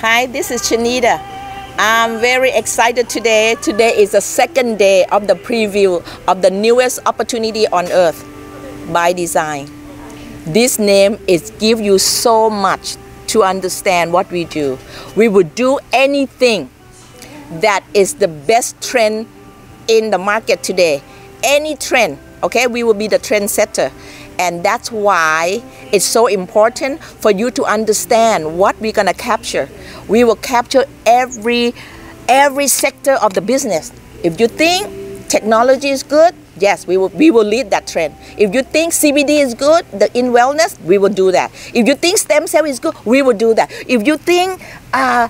Hi, this is Chanida. I'm very excited today. Today is the second day of the preview of the newest opportunity on earth ByDzyne. This name is give you so much to understand what we do. We would do anything that is the best trend in the market today. Any trend, okay? We will be the trendsetter. And that's why it's so important for you to understand what we're gonna capture. We will capture every every sector of the business. If you think technology is good, yes, we will, we will lead that trend. If you think CBD is good, the in wellness, we will do that. If you think stem cell is good, we will do that. If you think uh,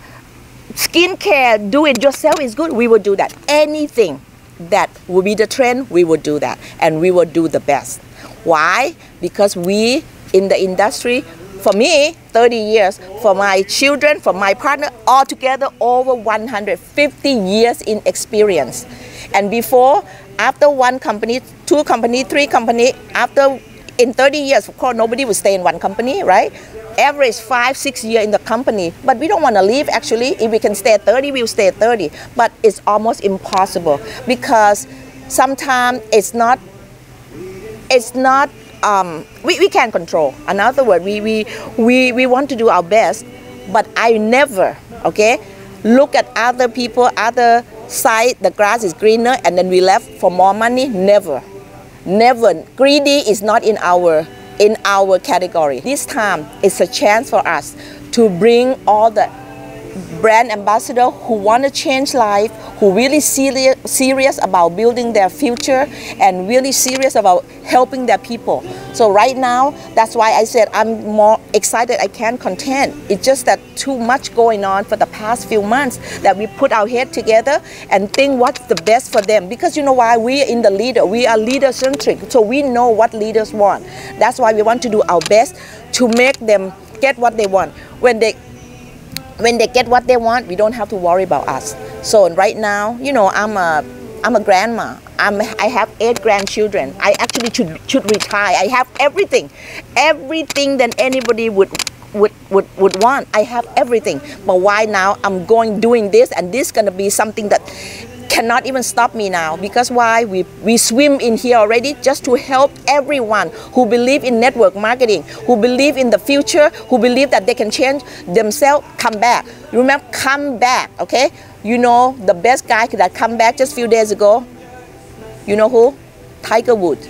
skincare, do it yourself is good, we will do that. Anything that will be the trend, we will do that. And we will do the best. Why? Because we in the industry, for me, 30 years, for my children, for my partner, altogether over 150 years in experience. And before, after one company, two company, three company, after in 30 years, of course, nobody will stay in one company, right? Average five, six years in the company, but we don't want to leave actually. If we can stay at 30, we'll stay at 30. But it's almost impossible because sometimes it's not it's not um, we, we can't control. In other words, we, we, we, we want to do our best, but I never, okay, look at other people, other side, the grass is greener, and then we left for more money. Never, never. Greedy is not in our in our category. This time, it's a chance for us to bring all the brand ambassador who want to change life, who really serious, serious about building their future and really serious about helping their people. So right now, that's why I said I'm more excited I can't content. It's just that too much going on for the past few months that we put our head together and think what's the best for them. Because you know why? We are in the leader. We are leader centric. So we know what leaders want. That's why we want to do our best to make them get what they want. When they when they get what they want, we don't have to worry about us. So right now, you know, I'm a I'm a grandma. I'm, I have eight grandchildren. I actually should, should retire. I have everything, everything that anybody would would, would, would want. I have everything. But why now I'm going doing this and this is gonna be something that cannot even stop me now because why we, we swim in here already just to help everyone who believe in network marketing who believe in the future who believe that they can change themselves come back remember come back okay you know the best guy that come back just few days ago you know who tiger woods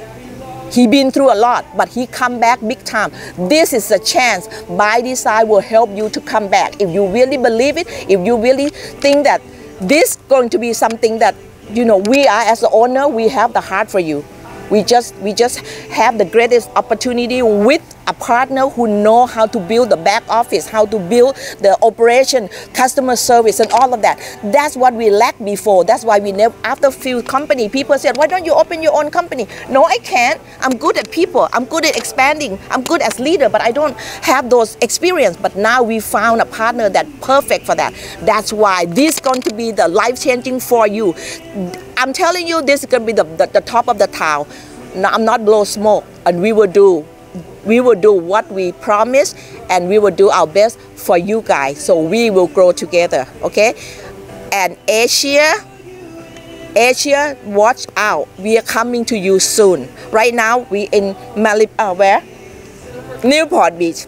he been through a lot, but he come back big time. This is a chance. ByDzyne will help you to come back. If you really believe it, if you really think that this going to be something that you know we are as the owner we have the heart for you. We just we just have the greatest opportunity with a partner who know how to build the back office, how to build the operation, customer service, and all of that. That's what we lacked before. That's why we never, after few company, people said, why don't you open your own company? No, I can't. I'm good at people. I'm good at expanding. I'm good as leader, but I don't have those experience. But now we found a partner that perfect for that. That's why this is going to be the life-changing for you. I'm telling you, this is going to be the, the, the top of the town. No, I'm not blow smoke, and we will do we will do what we promise and we will do our best for you guys. So we will grow together okay? And asia asia watch out. We are coming to you soon. Right now we in malib uh, where? Newport beach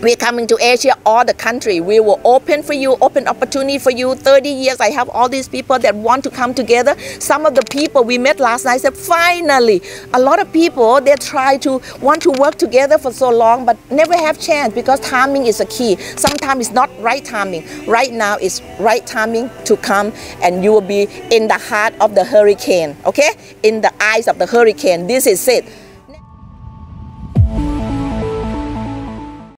we're coming to Asia, all the country. We will open for you, open opportunity for you. 30 years, I have all these people that want to come together. Some of the people we met last night said, finally, a lot of people, they try to want to work together for so long, but never have chance because timing is a key. Sometimes it's not right timing. Right now is right timing to come and you will be in the heart of the hurricane, okay? In the eyes of the hurricane. This is it